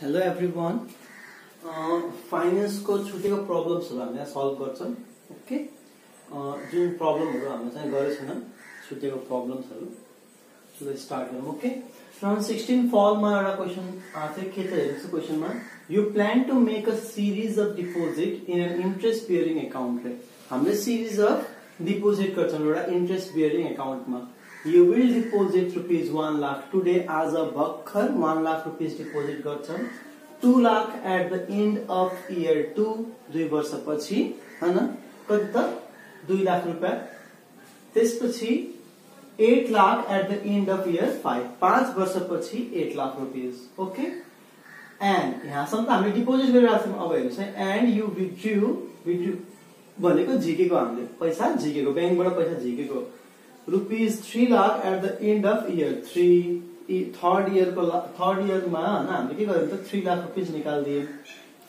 Hello every one फाइनेन्सको छुटेको प्रब्लम्सहरू हामीले सल्भ गर्छौँ ओके जुन प्रब्लमहरू हामीले चाहिँ गरेको छैनौँ छुटेको प्रब्लम्सहरू स्टार्ट गरौँ ओके राउन्ड सिक्सटिन फलमा एउटा क्वेसन थियो के त हेर्नुहोस् क्वेसनमा you plan to make a series of deposit in an interest bearing account रे हामीले सिरिज अफ डिपोजिट गर्छौँ एउटा इन्ट्रेस्ट बियरिङ एकाउन्टमा you will deposit rupees one lakh today आज भर्खर वान लाख रुपिज डिपोजिट गर्छौँ two lakh at the end of year two दुई वर्षपछि होइन कति त? दुई लाख रुपियाँ। त्यसपछि eight lakh at the end of year five पाँच वर्षपछि eight lakh rupees okay and यहाँसम्म त हामीले डिपोजिट गरिरहेको छौँ। अब हेर्नुहोस् है। एन्ड यु विड्रु विड्रु भनेको झिकेको हामीले। पैसा झिकेको ब्याङ्कबाट पैसा झिकेको rupees three lakh at the end of year three third इयरको third इयरमा होइन हामीले के गर्यो त थ्री लाख रुपिज निकालिदिए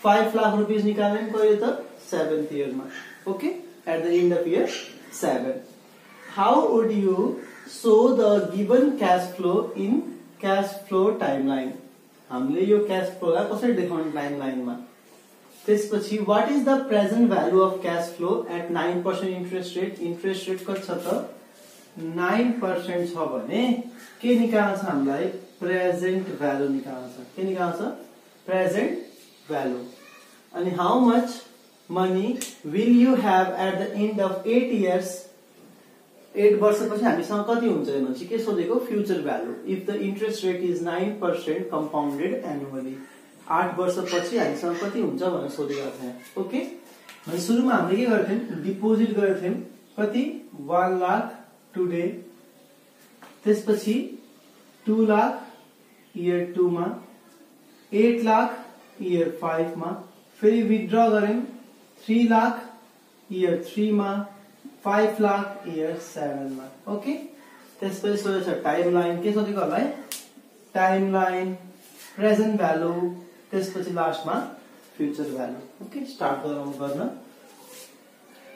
फाइभ लाख रुपिज निकाल्ने पनि त सेभेन्थ इयरमा okay at the end of year seven how would you show the given cash flow in cash flow timeline हामीले यो क्यास फ्लोलाई कसरी देखाउने टाइम लाइनमा त्यसपछि what is the present value of cash flow at nine percent interest rate interest rate कति छ nine percent छ भने के निकाल्छ हामीलाई? प्रेजेन्ट भ्यालु निकाल्छ। के निकाल्छ? Present value. अनि how much money will you have at the end of eight years eight वर्षपछि हामीसँग कति हुन्छ भनेपछि के सोधेको? Future value. If the interest rate is nine percent compounded annually आठ वर्षपछि हामीसँग कति हुन्छ भनेर सोधेको थियौँ ओके अनि सुरुमा हामीले के गरेको थियौँ? डिपोजिट गरेको थियौँ। कति? वान लाख टुडे त्यसपछि 2 लाख इयर 2 में. 8 लाख इयर 5 मा. फेरि विथड्रा गरें 3 लाख इयर 3 मा. 5 लाख इयर 7 मा. ओके त्यसपछि सो छ टाइमलाइन के सोधेको होला है. टाइमलाइन प्रेजेन्ट भ्यालु त्यसपछि लास्टमा फ्युचर ओके स्टार्ट गरौँ गर्न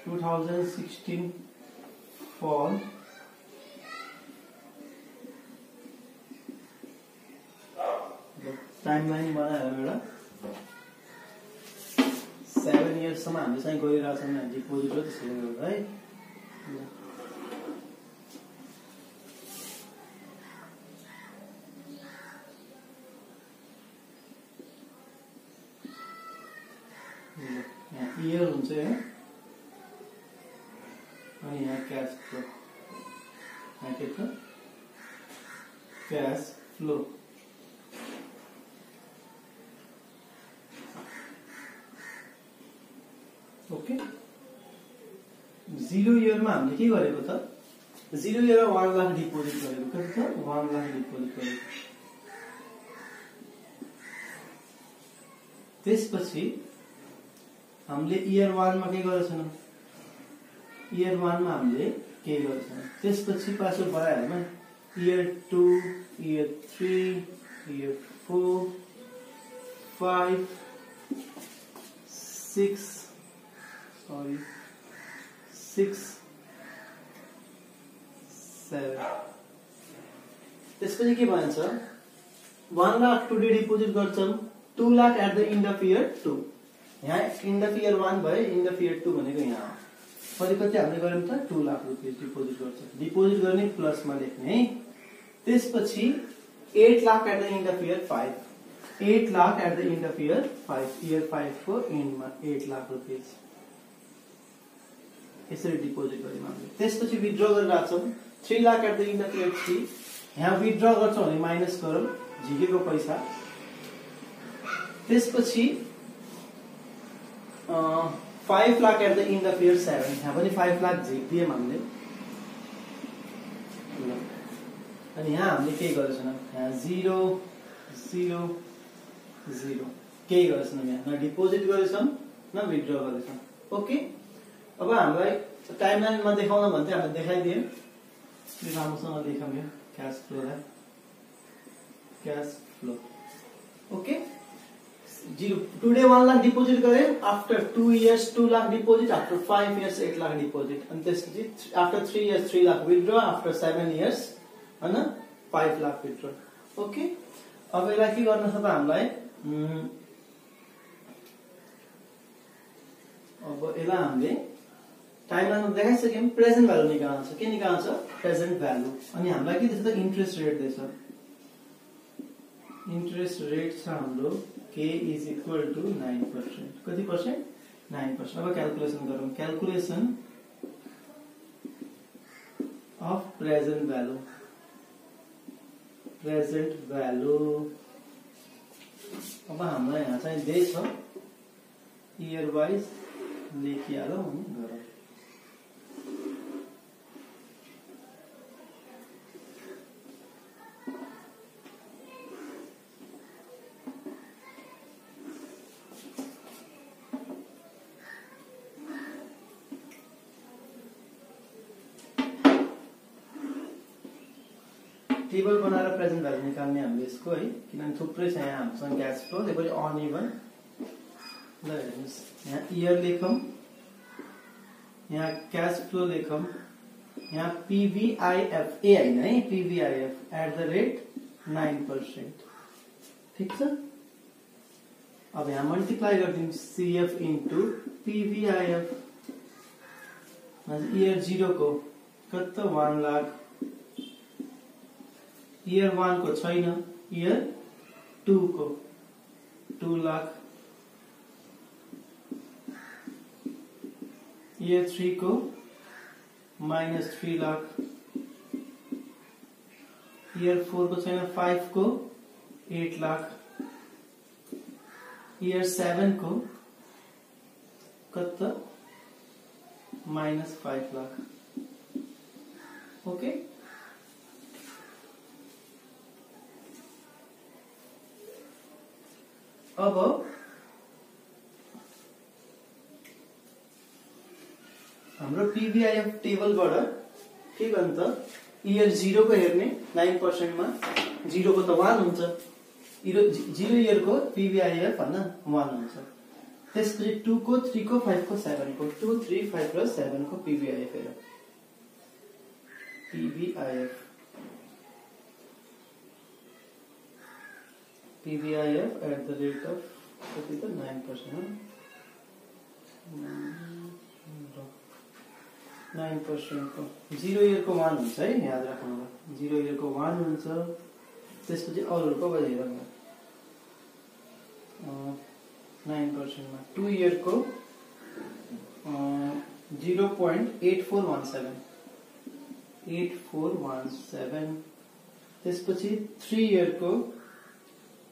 2016 थाउजन्ड सिक्सटिन टाइम लाइन बनाएर एउटा सेभेन इयर्ससम्म हामीले चाहिँ गइरहेको छौँ डिपोजिट हो। त्यसरी गर्दा है इयर है अनि यहाँ क्यास फ्लो यहाँ के फ्लो ओके जिरो इयरमा हामीले के गरेको त? जिरो इयरमा वान लाख डिपोजिट गरेको। कति वान लाख डिपोजिट त्यसपछि हामीले इयर के गरेको छैनौँ इयर वानमा हामीले के गरेको छैनौँ त्यसपछि पासो बढाइहाल्यौँ year two year three year four five six sorry six seven त्यसपछि के भन्छ? वान लाख टुडे डिपोजिट गर्छौँ two lakh at the end of year two यहाँ इन्ड अफ इयर वान भयो इन्ड अफ इयर टू भनेको यहाँ हो। कति कति हामीले गऱ्यौँ त? टु लाख रुपियाँ डिपोजिट गर्छ। डिपोजिट गर्ने प्लसमा लेख्ने। है त्यसपछि eight lakh at the end of year five eight lakh at the end of year five year फाइभको इन्डमा एट लाख रुपियाँ यसरी डिपोजिट गऱ्यौँ हामीले त्यसपछि विथड्र गरिरहेको छौँ three lakh at the end year three यहाँ विथड्र गर्छौँ भने माइनस गरौँ झिकेको पैसा। त्यसपछि five lakh at the end of year seven यहाँ पनि फाइभ लाख झिकिदियौँ हामीले। अनि यहाँ हामीले केही गरेको छैनौँ यहाँ जिरो जिरो जिरो केही गरेको छैनौँ यहाँ न डिपोजिट गरेछौँ न विथड्र गरेछौँ ओके अब हामीलाई टाइम लाइनमा देखाउन भन्थ्यो हामीले देखाइदियौँ राम्रोसँग okay zero today one lakh deposit गरे after two years two lakh deposit after five years eight lakh deposit अनि त्यसपछि after three years three lakh withdraw after seven years होइन फाइभ लाख विथड्र ओके अब यसलाई के गर्नु छ त हामीलाई? अब यसलाई हामीले टाइमलाइनमा देखाइसक्यौँ प्रेजेन्ट भ्यालु निकाल्नु छ के निकाल्नु छ प्रेजेन्ट भ्यालु। अनि हामीलाई के दिएछ त? इन्ट्रेस्ट रेट दिएछ इन्ट्रेस्ट रेट छ हाम्रो के is equal to nine percent कति पर्सेन्ट नाइन पर्सेन्ट अब क्यालकुलेसन गरौँ। Calculation of present value present value अब हामीलाई यहाँ इयर वाइज लेखिहालौँ। प्रेजेन्ट भ्यालु निकाल्ने हामीले यसको है, किनभने थुप्रै छ यहाँ हामीसँग क्यास फ्लो, त्यसपछि अनइभन। ल, हेर्नुहोस्। यहाँ इयर लेखौँ, यहाँ क्यास फ्लो लेखौँ, यहाँ पिभिआइएफ ए होइन है PVIF at the rate nine percent ठिक अब यहाँ मल्टिप्लाई गरिदिउँ सिएफ इन्टु पिभिआइएफ इयर जिरोको कति वान लाख इयर वान को छैन इयर टू को टू लाख इयर थ्री को minus three lakh year four को छैन फाइव को एट लाख इयर सेवन को कत माइनस फाइव लाख ओके अब हाम्रो पिबिआइएफ टेबलबाट के गर्नु त? इयर जिरोको हेर्ने नाइन पर्सेन्टमा जिरोको त वान हुन्छ। जिरो इयरको पिबिआइएफ होइन वान हुन्छ। त्यसपछि टूको थ्रीको फाइभको सेभेनको टू थ्री फाइभ र सेभेनको पिबिआइएफ हेर। PVIF PVIF at the rate of कति त नाइन पर्सेन्ट नाइन पर्सेन्टको जिरो इयरको वान हुन्छ है? याद राख्नु होला जिरो इयरको वान हुन्छ त्यसपछि अरूहरूको अब हेरौँ नाइन पर्सेन्टमा two इयरको zero point eight four one seven eight four one seven त्यसपछि three इयरको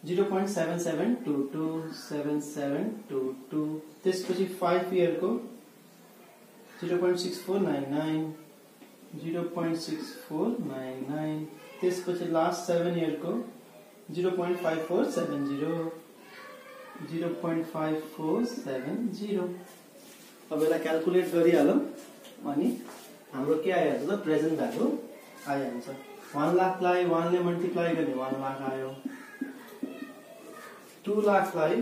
zero point seven seven two two seven seven two two त्यसपछि five इयरको zero point six four nine nine zero point six four nine nine त्यसपछि last seven इयरको zero point five four seven zero zero point five four seven zero अब यसलाई calculate गरिहालौँ अनि हाम्रो के आइहाल्छ त प्रेजेन्ट भ्यालु आइहाल्छ। वान लाखलाई वानले मल्टिप्लाई गर्ने वान लाख आयो। टू लाख लाई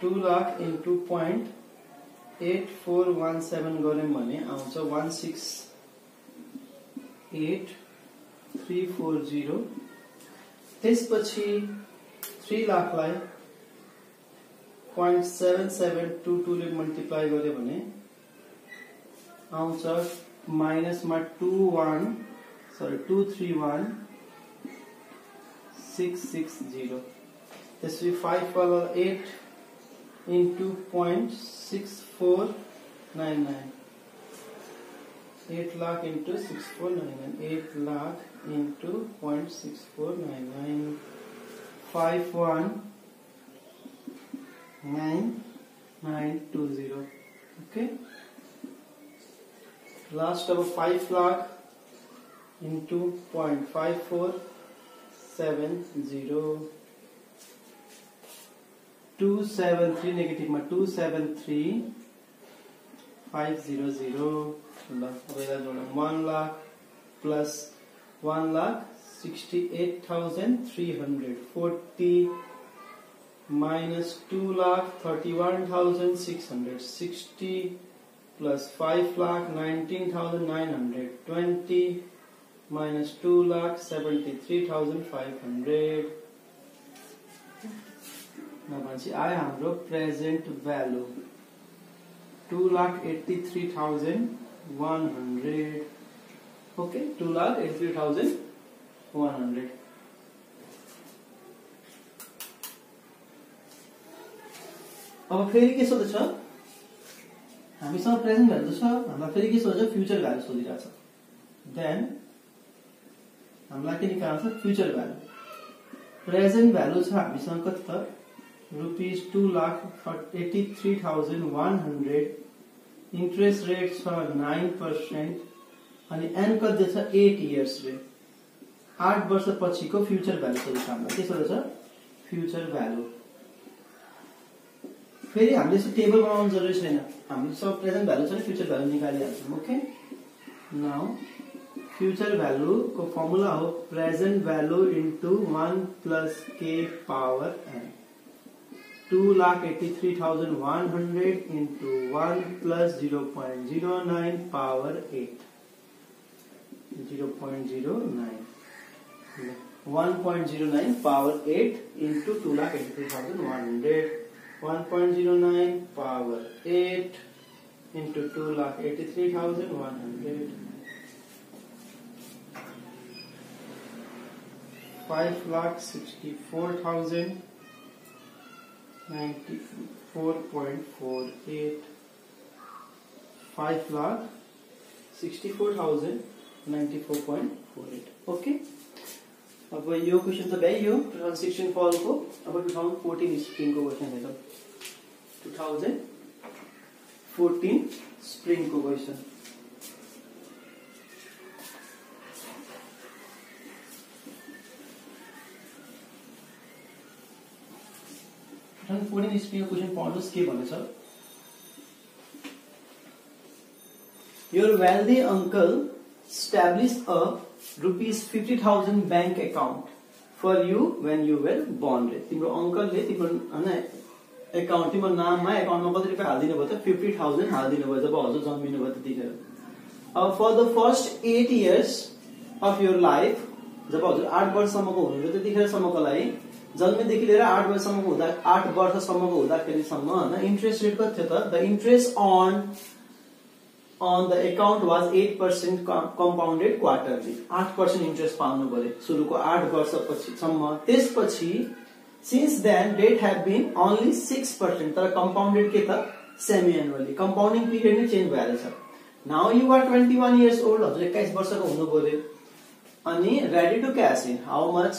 two lakh into point eight four one seven गए one six eight three four zero तेस पच्छी थ्री लाख लाई point seven seven two two ले मल्टिप्लाई गए आइनस में two one sorry two three one six six zero. This will be five power eight into point six four nine nine. Eight lakh into six four nine nine. Eight lakh into point six four nine nine. Five one nine nine two zero. Okay. Last of five lakh into point five four seven zero two seven three negative में two seven three five zero zero जोड़ा one lakh plus one lakh sixty eight thousand three hundred forty minus two lakh thirty one thousand six hundred sixty plus five lakh nineteen thousand nine hundred twenty minus 2 lakh 73,500 भनेपछि आयो हाम्रो present value two lakh eighty three thousand one hundred okay two lakh eighty three thousand one hundred अब फेरि के सोध्दैछ हामीसँग present value छ हामीलाई फेरि के सोध्छ? फ्युचर भ्यालु सोधिरहेछ देन हामीलाई के निकाल्नु छ फ्युचर भ्यालु प्रेजेन्ट भ्यालु छ हामीसँग कति त rupees two lakh eighty three thousand one hundred interest rate छ नाइन पर्सेन्ट अनि एन कति छ एट इयर्स रेट आठ वर्ष पछिको फ्युचर भ्यालु सोध्छ हामीलाई के सोध्छ फ्युचर भ्यालु फेरि हामीले यसो टेबल बनाउनु जरुरी छैन। हामीले सब प्रेजेन्ट भ्यालु छ फ्युचर भ्यालु निकालिहाल्छौँ ओके नाउ फ्यूचर वैल्यू को फॉर्मूला हो present value into one plus k power n two lakh eighty three thousand one hundred into one plus zero point zero nine power eight zero point zero nine one point zero nine power eight into two lakh eighty three thousand one hundred one point zero nine power eight into two lakh eighty three thousand one hundred five lakh sixty four thousand ninety four point four eight five lakh sixty four thousand ninety four point four eight okay अब यो question त भ्याइ यो two thousand sixteen फलको अब two thousand fourteen स्प्रिङको question हेरौँ two thousand fourteen स्प्रिङको क्वेसन फोर्टिन स्प्रिङको क्वेसन पढ्नुहोस् के भनेछ Your wealthy uncle established a rupees fifty thousand bank account for you when you were रे तिम्रो अङ्कलले तिम्रो होइन एकाउन्ट तिम्रो नाममा एकाउन्टमा कति रुपियाँ हालिदिनु भयो त? फिफ्टी थाउजन्ड हालिदिनु भयो जब हजुर जन्मिनु भयो त्यतिखेर अब for the first eight years of your life जब हजुर आठ वर्षसम्मको हुनुहुन्छ त्यतिखेरसम्मको लागि जन्मेदेखि लिएर आठ वर्षसम्मको हुँदा आठ वर्षसम्मको हुँदाखेरिसम्म होइन इन्ट्रेस्ट रेट कति थियो त the interest on on the account was eight percent compounded quarterly आठ पर्सेन्ट इन्ट्रेस्ट पाउनु पर्यो सुरुको आठ वर्षपछिसम्म त्यसपछि since then that have been only six percent तर कम्पाउन्डेड के त? सेमी एनुअली कम्पाउन्डिङ पिरियड नै चेन्ज भएर छ now you are twenty one years old हजुर एक्काइस वर्षको हुनु पर्यो अनि ready to cash in how much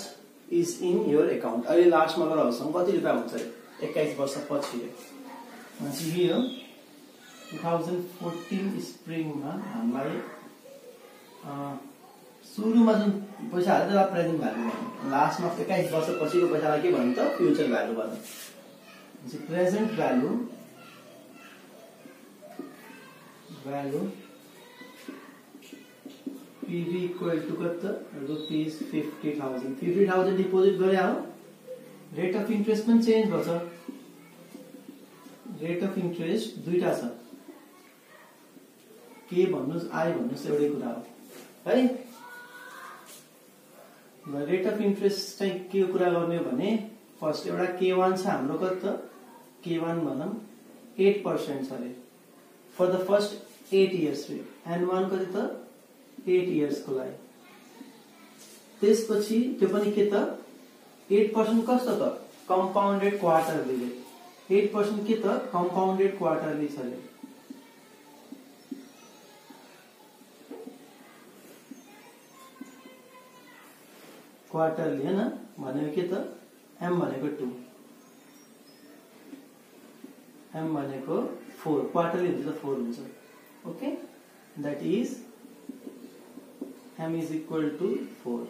is in your account अहिले लास्टमा गएर कति रुपियाँ हुन्छ एक्काइस वर्षपछि हो टु थाउजन्ड फोर्टिन स्प्रिङमा हामीलाई सुरुमा जुन पैसा हाल्यो त्यसलाई प्रेजेन्ट भ्यालु भन्यो लास्टमा एक्काइस वर्ष पछिको पैसालाई के भन्नु त? फ्युचर भ्यालु भन्नु। Present value value PV equal to कति त rupees fifty thousand fifty thousand deposit गरे हो रेट अफ इन्ट्रेस्ट पनि चेन्ज भएको छ रेट अफ इन्ट्रेस्ट दुईटा छ के भन्नुहोस् आयो भन्नुहोस् एउटै कुरा हो है रेट अफ इन्ट्रेस्ट चाहिँ के कुरा गर्ने भने फर्स्ट एउटा के वान छ हाम्रो कति त के वान भनौँ एट पर्सेन्ट छ r for the first eight years r n one कति त एट इयर्सको लागि त्यसपछि त्यो पनि के त एट पर्सेन्ट कस्तो त? कम्पाउन्डेड क्वार्टरली एट पर्सेन्ट के त कम्पाउन्डेड क्वार्टरली छ क्वार्टरली होइन भनेको के त एम भनेको टु एम भनेको फोर क्वार्टरली हुन्छ त फोर हुन्छ okay that is m is equal to four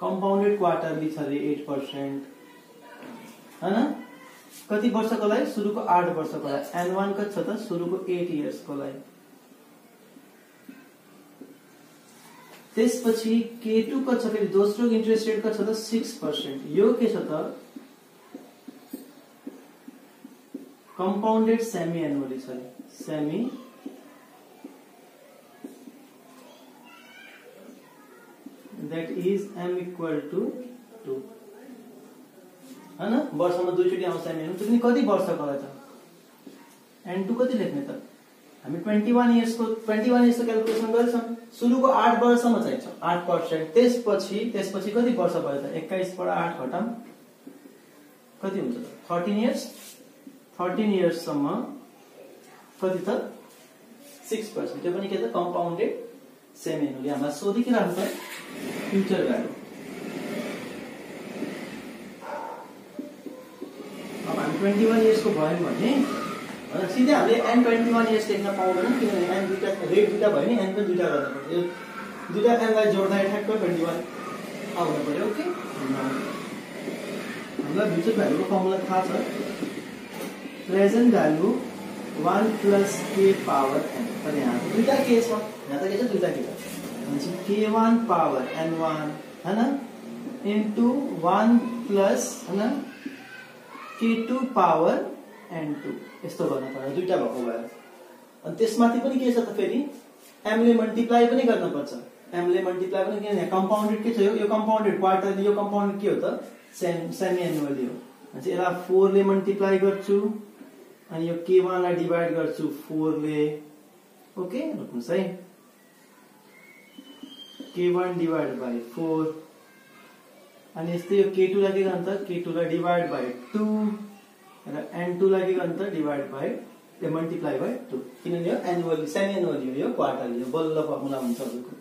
compounded quarterly छ अरे एट पर्सेन्ट होइन कति वर्षको लागि? सुरुको आठ वर्षको लागि। एन वान कति छ त? सुरुको एट इयर्सको लागि। त्यसपछि के टू कति छ? फेरि दोस्रो इन्ट्रेस्ट रेट कति छ त? सिक्स पर्सेन्ट यो के छ त? कम्पाउन्डेड सेमी एनुअली छ semi that is m equal to 2 होइन वर्षमा दुईचोटि आउँछ एमएन त्यो पनि कति वर्षको होला त? एन टू कति लेख्ने त? हामी ट्वेन्टी वान इयर्सको ट्वेन्टी वान इयर्सको क्यालकुलेसन गरेछौँ सुरुको आठ वर्षसम्म चाहिन्छ। आठ पर्सेन्ट त्यसपछि त्यसपछि कति वर्ष भयो त? एक्काइसबाट आठ घटाम। कति हुन्छ त? थर्टिन इयर्स थर्टिन इयर्ससम्म कति त? सिक्स पर्सेन्ट त्यो पनि के त? कम्पाउन्डेड सेमेनोले हामीलाई सोधिकिरहन्छ फ्युचर भ्यालु अब हामी ट्वेन्टी वान इयर्सको भयौँ भने सिधै हामीले एन ट्वेन्टी वान इयर्स लेख्न पाउँदैनौँ किनभने एन दुइटा रेट दुइटा भयो नि एन पनि दुइटा गर्नु पर्छ यो दुइटा एनलाई जोड्दा ठ्याक्क ट्वेन्टी वान आउनु पऱ्यो ओके हामीलाई फ्युचर भ्यालुको फर्मुला थाहा छ present value one plus k power n यहाँ त दुइटा के छ यहाँ के वान पावर एन वान होइन इन्टु वान प्लस होइन k two power n two यस्तो गर्न पर्यो दुइटा भएको भएर अनि त्यसमाथि पनि के छ त फेरि एमले मल्टिप्लाई पनि गर्नुपर्छ एमले मल्टिप्लाई पनि किनभने कम्पाउन्डेड के छ यो यो कम्पाउन्डेड क्वार्टरली यो कम्पाउन्डेड के हो? त सेम सेमी एनुअली हो भनेपछि यसलाई फोरले मल्टिप्लाई गर्छु अनि यो के वानलाई डिभाइड गर्छु फोरले ओके रोक्नुहोस् है के वान डिभाइड बाई फोर अनि यस्तै यो के टूलाई के गर्नु त के टूलाई डिभाइड बाई टू र एन टूलाई के गर्नु त डिभाइड बाई यो मल्टिप्लाई बाई टू किनभने यो एनुअली सेमी एनुअली हो यो क्वार्टरली हो बल्ल फर्मुला हुन्छ हजुरको।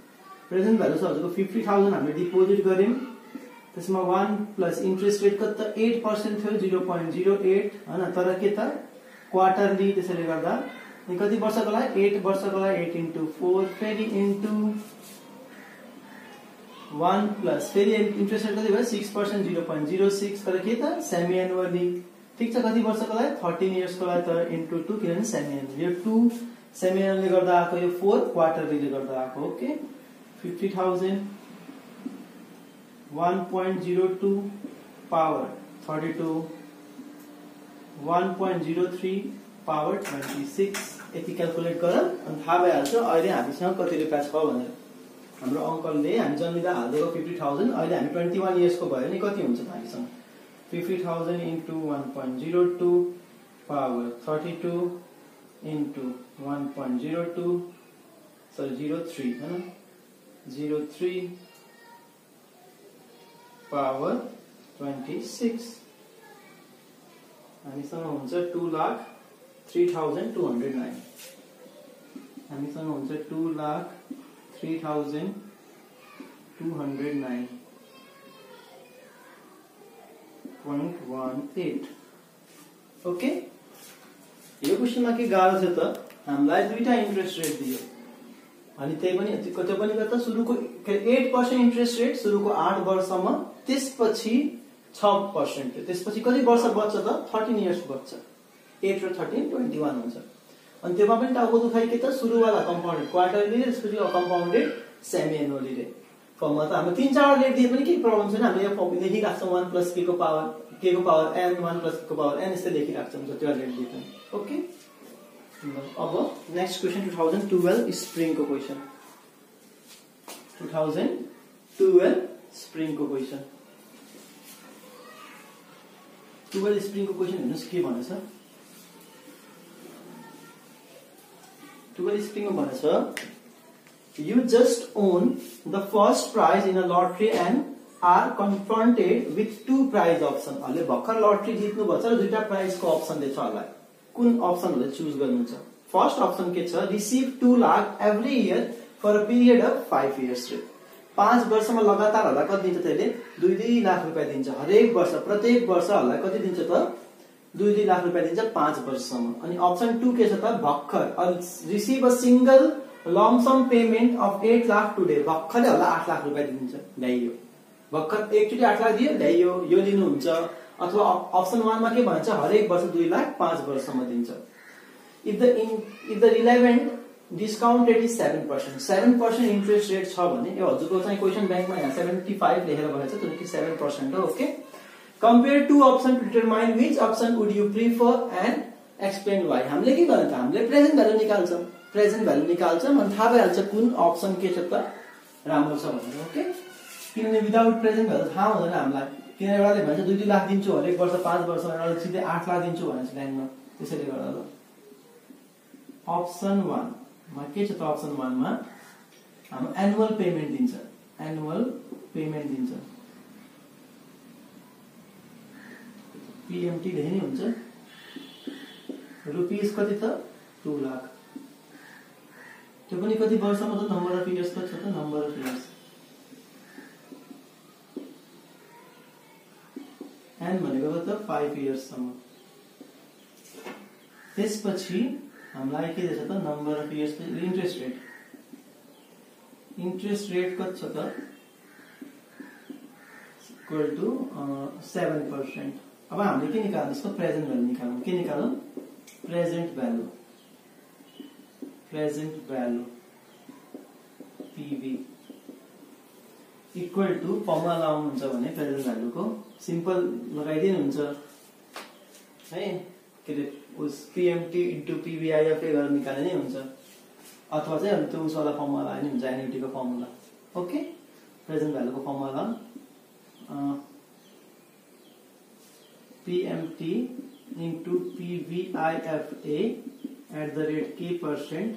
प्रेजेन्ट भ्यालु छ हजुरको फिफ्टी थाउजन्ड हामीले डिपोजिट गऱ्यौँ। त्यसमा वान प्लस इन्ट्रेस्ट रेट कति त एट पर्सेन्ट थियो जिरो पोइन्ट जिरो एट होइन? तर के त? क्वार्टरली त्यसैले गर्दा कति वर्षको लागि? एट वर्षको लागि एट इन्टु फोर फेरि इन्टु वान प्लस फेरि इन्ट्रेस्ट रेट कति भयो? Six percent zero point zero six तर के त? सेमी एनुअली ठिक छ कति वर्षको लागि? थर्टिन इयर्सको लागि त इन्टु टू किनभने सेमी एनुअल यो टू सेमी एनुअलले गर्दा आएको यो फोर क्वार्टरलीले गर्दा आएको okay fifty thousand one point zero two power thirty two one point zero three power twenty six यति क्यालकुलेट गर अनि थाहा भइहाल्छ अहिले हामीसँग कति रुपियाँ छ भनेर। हाम्रो अङ्कलले हामी जन्मिँदा हालिदिएको फिफ्टी थाउजन्ड अहिले हामी ट्वेन्टी वान इयर्सको भयो भने कति हुन्छ हामीसँग fifty thousand into one point zero two power thirty two into one point zero two sorry zero three होइन zero three power twenty six हामीसँग हुन्छ two lakh three thousand two hundred nine हामीसँग हुन्छ two lakh three thousand two hundred nine point one eight okay यो क्वेसनमा के गाह्रो छ त? हामीलाई दुईटा इन्ट्रेस्ट रेट दियो। अनि त्यही पनि त्यो पनि गर्दा सुरुको एट पर्सेन्ट इन्ट्रेस्ट रेट सुरुको आठ वर्षसम्म त्यसपछि छ पर्सेन्ट त्यसपछि कति वर्ष बच्छ त? थर्टिन इयर्स बच्छ। एट र थर्टिन ट्वेन्टी वान हुन्छ। अनि त्योमा पनि टाउको दुखाइ के त सुरुवाला कम्पाउन्डेड क्वार्टरली त्यसपछि कम्पाउन्डेड सेमी एनुअली रे फर्ममा त हाम्रो तिन चार लेट दिए पनि केही प्रब्लम छैन। हामीले यहाँ लेखिरहेको छौँ वान प्लस के को पावर के को power n one plus k power n यस्तै लेखिरहेको छौँ जति लेट दिए पनि। ओके? अब next question two thousand twelve स्प्रिङको question two thousand twelve स्प्रिङको क्वेसन टुवेल्भ स्प्रिङको क्वेसन हेर्नुहोस् के भनेछ टुवेल्भ स्प्रिङमा भनेछ you just own the first prize in a lottery and are confronted with two prize option. अहिले भर्खर लटरी जित्नु छ र दुईटा प्राइजको अप्सन होला। कुन अप्सनहरूले चुज गर्नुहुन्छ? फर्स्ट अप्सन के छ? Receive two lakh every year for a period of five years पाँच वर्षमा लगातार होला कति दिन्छ त्यसले? दुई दुई लाख रुपियाँ दिन्छ। हरेक वर्ष प्रत्येक वर्ष होला कति दिन्छ त? दुई दुई लाख रुपियाँ दिन्छ पाँच वर्षसम्म। अनि अप्सन टू के छ त? भर्खर। Receive a single lump sum payment of eight lakh today भर्खरै होला आठ लाख रुपियाँ दिन्छ। ल्याइयो। भर्खर एकचोटि आठ लाख दियो ल्याइयो। यो लिनुहुन्छ। अथवा अप्सन वानमा के भन्छ? हरेक वर्ष दुई लाख पाँच वर्षसम्म दिन्छ। If the if the relevant discount rate is seven percent seven percent interest rate छ भने यो हजुरको चाहिँ क्वेसन ब्याङ्कमा यहाँ सेभेन्टी फाइभ लेखेर भनेको छ किनकि सेभेन पर्सेन्ट हो okay compare two option to determine which option would you prefer and explain why हामीले के गर्नु त हामीले प्रेजेन्ट भ्यालु निकाल्छौँ। प्रेजेन्ट भ्यालु निकाल्छ अनि थाहा भइहाल्छ कुन अप्सन के छ त राम्रो छ भनेर ओके किनभने विदाउट प्रेजेन्ट भ्यालु थाहा हुँदैन हामीलाई। किन एउटाले भन्छ दुई दुई लाख दिन्छु हरेक वर्ष पाँच वर्ष एउटाले सिधै आठ लाख दिन्छु भनेपछि ब्याङ्कमा त्यसैले गर्दा ल अप्सन वानमा के छ त अप्सन वानमा हाम्रो एनुअल पेमेन्ट दिन्छ। एनुअल पेमेन्ट दिन्छ। पिएमटी लेखे नै हुन्छ। रुपिस कति त? टु लाख त्यो पनि कति वर्षमा त नम्बर अफ इयर्स कति छ त? नम्बर अफ इयर्स एन भनेको त फाइभ इयर्ससम्म त्यसपछि हामीलाई के दिएछ त? Number of years interest rate interest rate कति छ त? इक्वल टु सेभेन पर्सेन्ट अब हामीले के निकाल्नु? यसको प्रेजेन्ट भ्यालु निकाल्नु। के निकाल्नु? Present value. Present value. PV equal to formula लाउनुहुन्छ भने प्रेजेन्ट भ्यालुको सिम्पल लगाइदिनुहुन्छ। है? के अरे उस पिएमटी इन्टु पिबिआइएफए गरेर निकाले नै हुन्छ। अथवा चाहिँ त्यो उसवाला फर्मुला लगाए नि हुन्छ एन्युटीको formula okay present भ्यालुको formula PMT into PVIFA at the rate K percent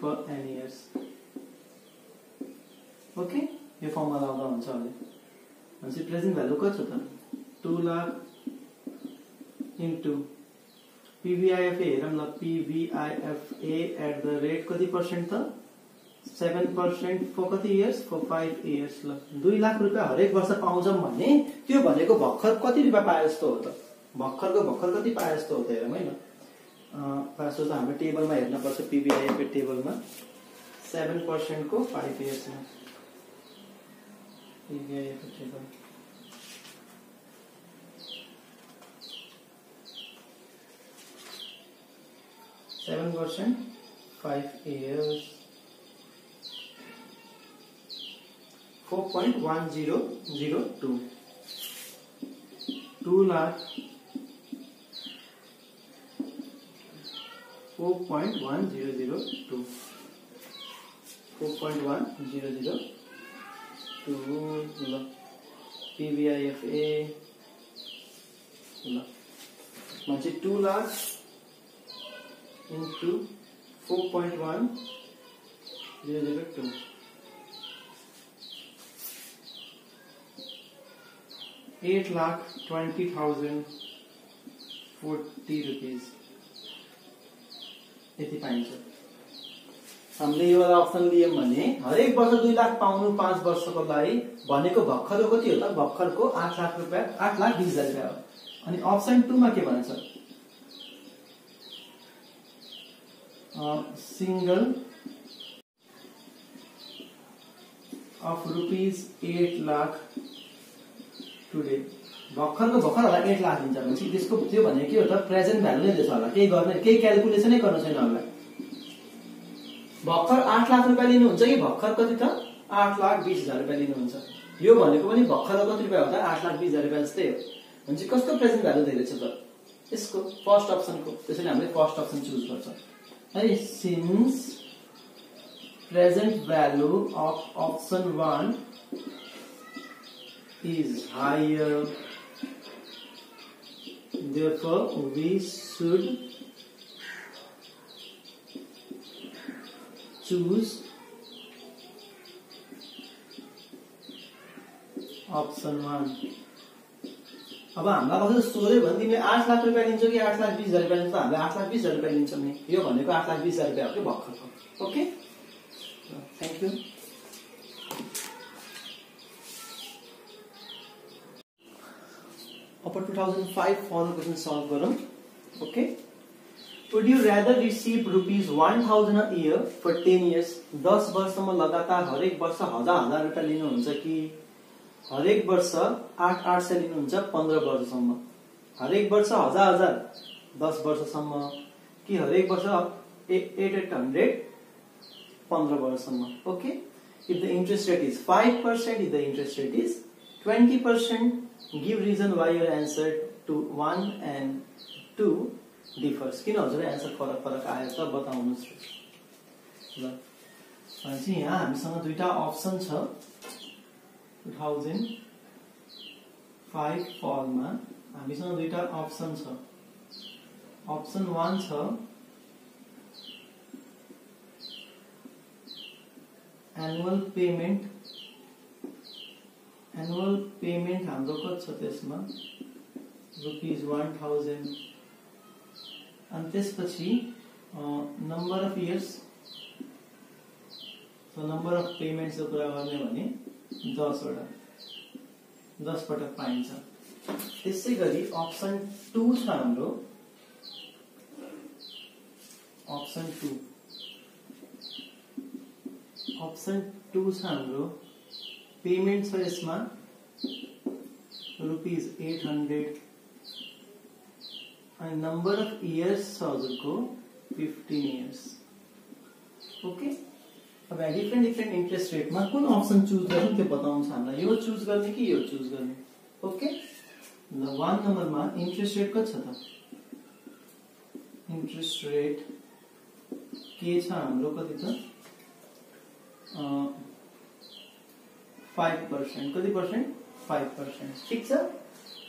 for n years okay यो फर्मुला लाउँदा हुन्छ अहिले भनेपछि प्रेजेन्ट भ्यालु कति छ त? टु लाख इन्टु पिबिआइएफए हेरौँ ल। पिबिआइएफए एट द रेट कति पर्सेन्ट त? सेभेन पर्सेन्ट फर कति इयर्स फर फाइभ इयर्स ल। दुई लाख रुपियाँ हरेक वर्ष पाउँछौँ भने त्यो भनेको भर्खर कति रुपियाँ पाए जस्तो हो त? भर्खर को भर्खर कति पाए जो होते जस्तो हो त हेरौँ होइन पाँच त हाम्रो टेबलमा हेर्नुपर्छ पिबिआइएफको टेबलमा सेभेन पर्सेन्टको फाइभ इयर्समा पिबिआइएको table seven percent five years four point one zero zero two two lakh four point one zero zero two. Four point one zero zero two मतलब P lakh into four point one zero zero two. Eight lakh twenty thousand forty rupees यति पाइन्छ। हामीले यो option लियौँ भने हरेक वर्ष दुई लाख पाउनु पाँच वर्षको लागि भनेको भर्खरको कति हो त? भर्खरको आठ लाख रुपियाँ आठ लाख बिस हजार रुपियाँ हो। अनि अप्सन टूमा के भन्छ? single of rupees 8 lakh today भर्खरको भर्खर होला एट लाख दिन्छ भनेपछि त्यसको त्यो भने के हो त प्रेजेन्ट भ्यालु नै दिएछ होला केही गर्ने केही क्यालकुलेसनै गर्नु छैन होला भर्खर आठ लाख रुपियाँ लिनुहुन्छ कि भर्खर कति त आठ लाख बिस हजार रुपियाँ लिनुहुन्छ यो भनेको पनि भर्खर कति रुपियाँ हो त आठ लाख बिस हजार रुपियाँ जस्तै हो भनेपछि कस्तो प्रेजेन्ट भ्यालु दिइरहेछ त यसको फर्स्ट अप्सनको त्यसैले हामीले फर्स्ट अप्सन चुज गर्छ है since present value of option 1 is higher therefore we should choose option 1 अब हामीलाई कसैले सोध्यो भने तिमीले आठ लाख रुपियाँ लिन्छौ कि आठ लाख बिस हजार रुपियाँ लिन्छ? हामीले आठ लाख बिस हजार रुपियाँ लिन्छौँ नि। यो भनेको आठ लाख बिस हजार रुपियाँ हो कि भर्खरको? ओके? थ्याङ्क यू अब two thousand five follow question okay would you rather rupees one thousand a year for ten years दस वर्षमा लगातार हरेक वर्ष हजार हजार रुपियाँ लिनुहुन्छ कि हरेक वर्ष आठ आठ सय लिनुहुन्छ पन्ध्र वर्षसम्म? हरेक वर्ष हजार हजार दस वर्षसम्म कि हरेक वर्ष एट एट हन्ड्रेड पन्ध्र वर्षसम्म okay if the interest rate is five percent if the interest rate is twenty percent give reason why your answer to one and two differs किन हजुर एन्सर फरक फरक आयो त बताउनुहोस् ल। भनेपछि यहाँ हामीसँग दुईटा अप्सन छ। 2005 फाइभ फलमा हामीसँग दुईटा अप्सन छ। अप्सन वान छ। एनुअल पेमेन्ट एनुअल पेमेन्ट हाम्रो कति त्यसमा रुपिज वान थाउजन्ड अनि त्यसपछि number of years number of पेमेन्ट्सको कुरा गर्ने भने दसवटा दस पटक पाइन्छ गरी अप्सन टू छ अप्सन टू अप्सन टू छ पेमेंट्स फॉर है month rupees eight hundred and number of years को फिफ्टीन इयर्स ओके अब डिफरेंट डिफरेंट इंटरेस्ट रेट में कौन ऑप्शन चूज़ करूँ तो बताऊँ सामना। यो चूज़ करने कि, यो चूज़ करने। ओके वन नंबर में इंटरेस्ट रेट कति इंटरेस्ट रेट के हम लोग कति फाइभ पर्सेन्ट कति पर्सेन्ट फाइभ पर्सेन्ट ठिक छ?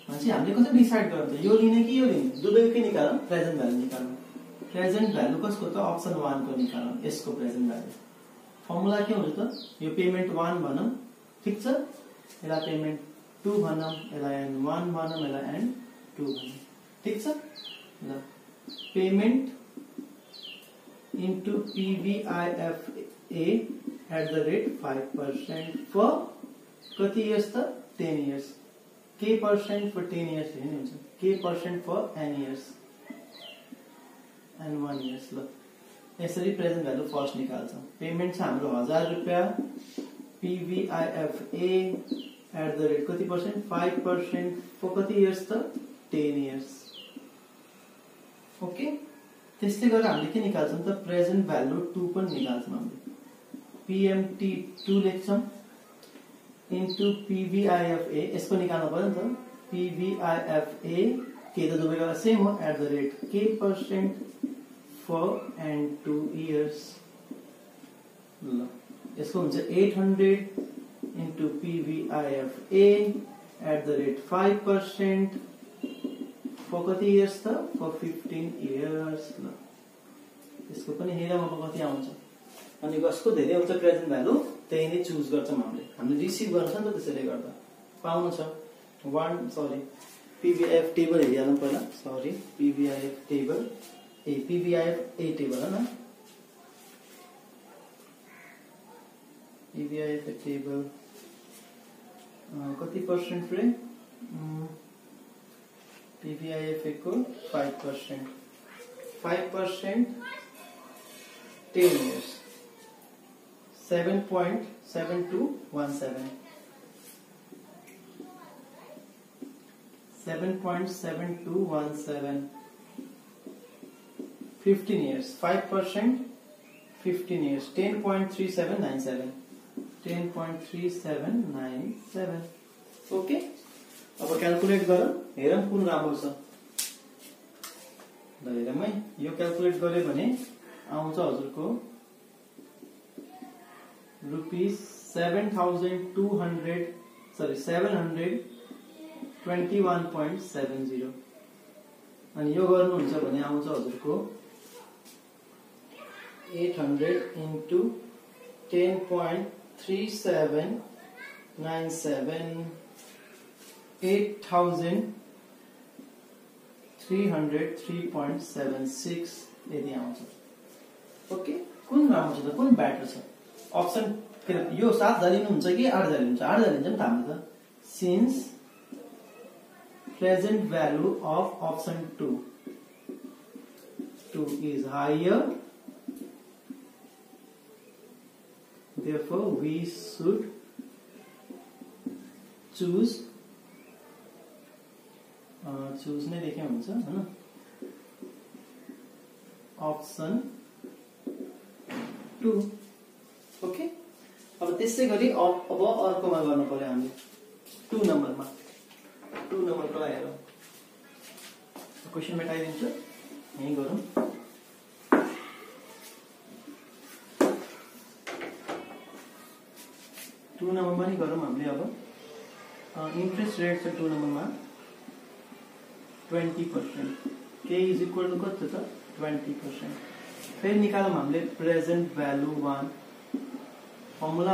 भनेपछि हामीले कसरी डिसाइड गर्छ यो लिने कि यो लिने? दुवैकै निकालौँ प्रेजेन्ट भ्यालु निकालौँ। प्रेजेन्ट भ्यालु कसको त? अप्सन वानको निकालौँ यसको प्रेजेन्ट भ्यालु फर्मुला के हुन्छ त? यो पेमेन्ट वान भनौँ। ठिक छ? यसलाई पेमेन्ट टू भनौँ यसलाई एन्ड वान भनौँ यसलाई टू भनौँ। ठिक छ? ल। Payment into PVIFA at the rate five percent for कति इयर्स त? Ten years K percent for ten years हेर्ने हुन्छ। K percent for n years and one years ल। यसरी प्रेजेन्ट भ्यालु फर्स्ट निकाल्छौँ। पेमेन्ट छ हाम्रो हजार रुपियाँ। पिभिआइएफए एट द रेट कति पर्सेन्ट फाइभ पर्सेन्ट फर कति इयर्स त? टेन इयर्स ओके त्यस्तै गरेर हामीले के निकाल्छौँ त? प्रेजेन्ट भ्यालु टू पनि निकाल्छौँ हामीले। पिएमटी टू लेख्छौँ। इन्टु पिभिआइएफए यसको निकाल्नु पऱ्यो नि त पिभिआइएफए के त दुवैको सेम हो at the rate K percent for and two years. ल यसको हुन्छ 800 into PVIFA at the rate 5% for कति इयर्स त? For 15 इयर्स ल। यसको पनि हेरौँ अब कति आउँछ। अनि कसको धेरै आउँछ प्रेजेन्ट भ्यालु त्यही नै चुज गर्छौँ हामीले हामीले रिसिभ गर्छ नि त त्यसैले गर्दा पाउनु छ वान सरी पिबिआइएफ टेबल हेरिहाल्नु पहिला। Sorry PVIF table A PVIF A table है ना? पिबिआइएफ टेबल कति पर्सेन्ट रे? पिबिआइएफ को five percent five percent ten years seven point seven two one seven seven point seven two one seven fifteen years five percent fifteen years ten point three seven nine seven ten point three seven nine seven okay अब calculate गरौँ हेरौँ कौन राम छ ल हेरौँ है यो calculate गर्यो भने आउँछ हजुरको rupees seven thousand two hundred sorry seven hundred twenty one point seven zero अनि यो गर्नुहुन्छ भने आउँछ हजुरको eight hundred into ten point three seven nine seven eight thousand three hundred three point seven six यदि आउँछ। ओके? कुन राम्रो छ त? कुन ब्याटर छ? अप्सन यो सात हज़ार लिनुहुन्छ कि आठ लिनुहुन्छ आठ हज़ार लिन्छ नि त since present value of option two two is higher therefore we should choose choose नै लेखे हुन्छ, होइन? Option two okay? अब त्यसै गरी अब अर्कोमा गर्नु पर्यो हामीले। टु नम्बरमा। टु नम्बरको हेरौँ क्वेसन मेटाइदिन्छु। यहीँ गरौँ। टु नम्बर पनि गरौँ हामीले अब। इन्ट्रेस्ट रेट छ टु नम्बरमा। Twenty percent. K is equal to कति छ? Twenty percent. फेरि निकालौँ हामीले। Present value one. Formula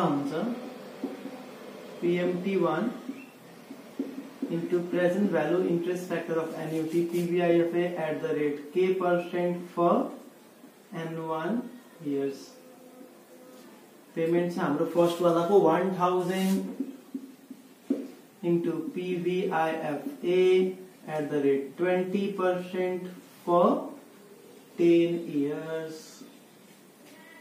PMT one into present value interest factor of annuity PVIF at the rate K percent for N one years payment हम first वाला को one thousand into PVIF at the rate twenty percent for ten years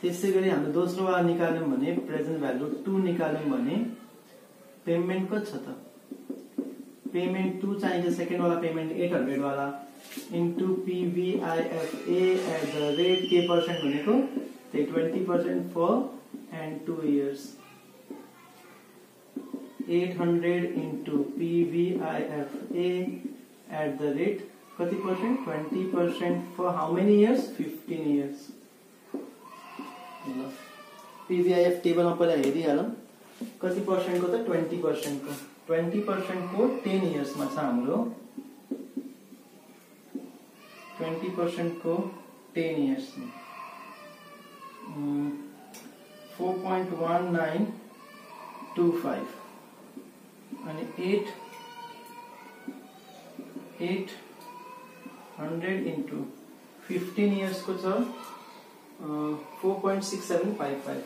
त्यसै गरी हामीले दोस्रो वाला निकाल्यौँ भने present two निकाल्यौँ भने पेमेन्ट कति छ त। पेमेन्ट टू चाहिन्छ सेकेन्ड वाला पेमेन्ट एट हन्ड्रेड वाला। Into at the rate K percent भनेको त्यही twenty percent for and two years eight hundred into PVIFA at the rate कति percent twenty percent for how many years fifteen years PVIF टेबलमा पहिला हेरिहालौँ। कति पर्सेन्टको त? ट्वेन्टी पर्सेन्टको ट्वेन्टी पर्सेन्टको टेन इयर्समा छ हाम्रो। ट्वेन्टी पर्सेन्टको ten इयर्समा four point one nine two five अनि eight eight hundred into fifteen इयर्सको छ। Four point six seven five five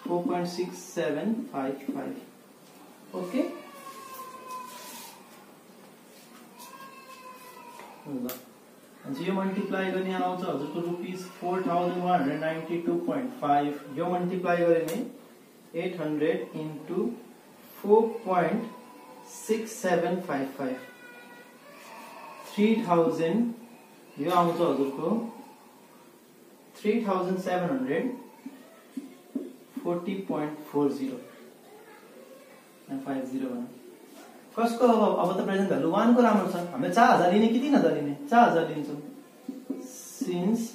four point six seven five five okay four thousand one hundred ninety two point five यो multiply भने eight hundred into four point six seven five five three thousand यो आउँछ हजुरको three thousand seven hundred forty point four zero five zero भनौँ कसको अब अब त प्रेजेन्ट भ्यालु वानको राम्रो छ हामीले चार हजार लिने कि तिन हजार लिने चार हजार लिन्छौँ since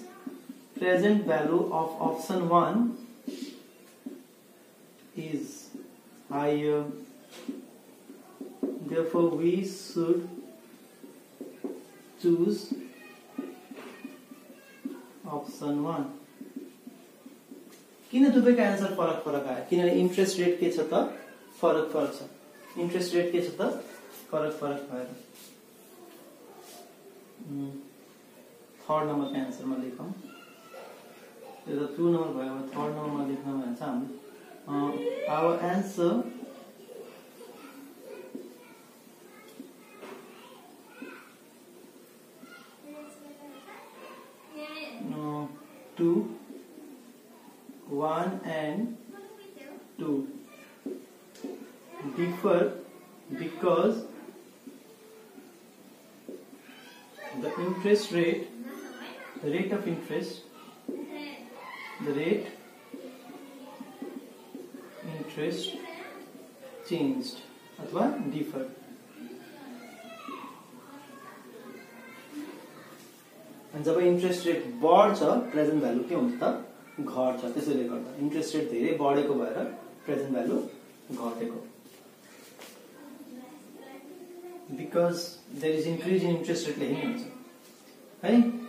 present value of option one is higher therefore we should choose option 1 किन दुवैको एन्सर फरक फरक आयो? किनभने इन्ट्रेस्ट रेट के छ त? फरक फरक छ। इन्ट्रेस्ट रेट के छ त? फरक फरक भएर। थर्ड नम्बरको एन्सरमा लेखौँ। त्यो त टु नम्बर भयो थर्ड नम्बरमा लेख्न भने चाहिँ our answer interest, the rate interest changed. अथवा differ. जब इन्ट्रेस्ट रेट बढ्छ प्रेजेन्ट भ्यालु के हुन्छ त घट्छ। त्यसैले गर्दा इन्ट्रेस्ट रेट धेरै बढेको भएर प्रेजेन्ट भ्यालु घटेको। Because there is increase in interest rate लेख्ने हुन्छ। है?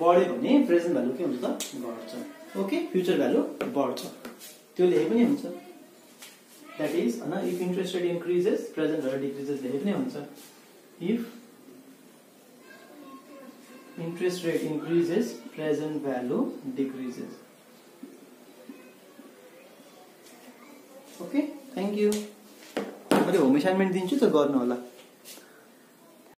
बढ्यो भने प्रेजेन्ट भ्यालु के हुन्छ त? घट्छ ओके? फ्युचर भ्यालु बढ्छ। त्यो लेखे पनि हुन्छ। द्याट इज होइन if interest rate increases present value decreases लेखे पनि हुन्छ। If interest rate increases present value decreases okay thank you मैले होम एसाइनमेन्ट दिन्छु त गर्नु होला।